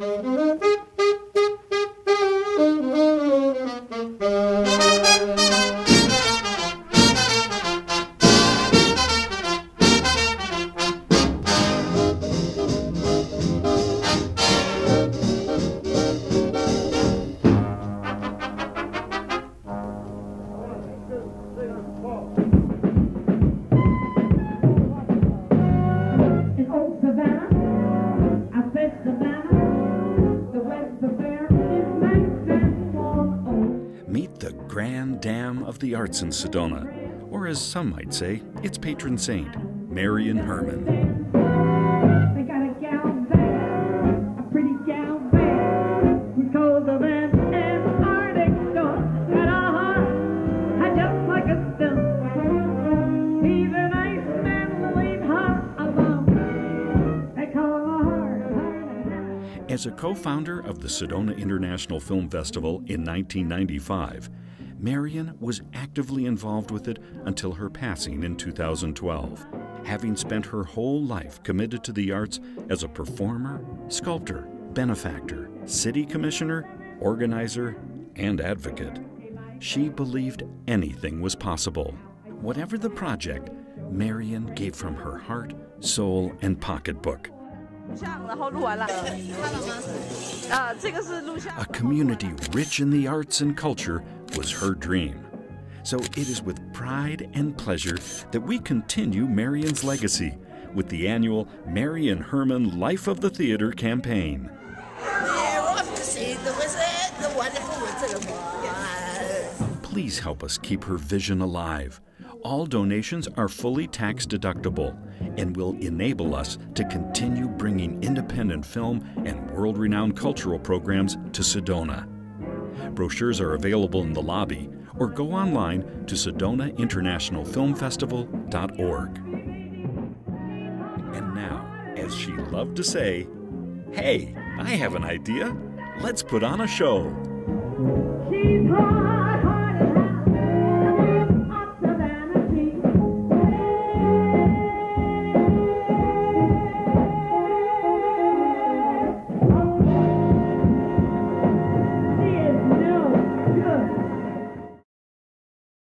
In Meet the grand dam of the arts in Sedona, or as some might say, its patron saint, Marion Herrman. As a co founder of the Sedona International Film Festival in 1995, Marion was actively involved with it until her passing in 2012, having spent her whole life committed to the arts as a performer, sculptor, benefactor, city commissioner, organizer, and advocate. She believed anything was possible. Whatever the project, Marion gave from her heart, soul, and pocketbook. A community rich in the arts and culture was her dream. So it is with pride and pleasure that we continue Marion's legacy with the annual Marion Herrman Life of the Theater campaign. We're off to see the wizard, the wonderful wizard of Oz. Please help us keep her vision alive. All donations are fully tax deductible and will enable us to continue bringing independent film and world renowned cultural programs to Sedona. Brochures are available in the lobby or go online to SedonaInternationalFilmFestival.org. And now, as she loved to say, hey, I have an idea. Let's put on a show.